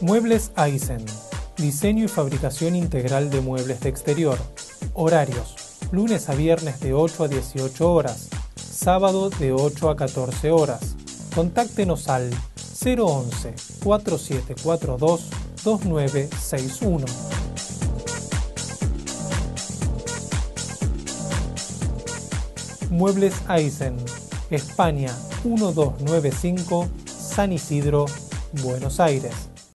Muebles Eisen. Diseño y fabricación integral de muebles de exterior. Horarios. Lunes a viernes de 8 a 18 horas. Sábado de 8 a 14 horas. Contáctenos al 011 4742 2961. Muebles Eisen, España 1295, San Isidro, Buenos Aires.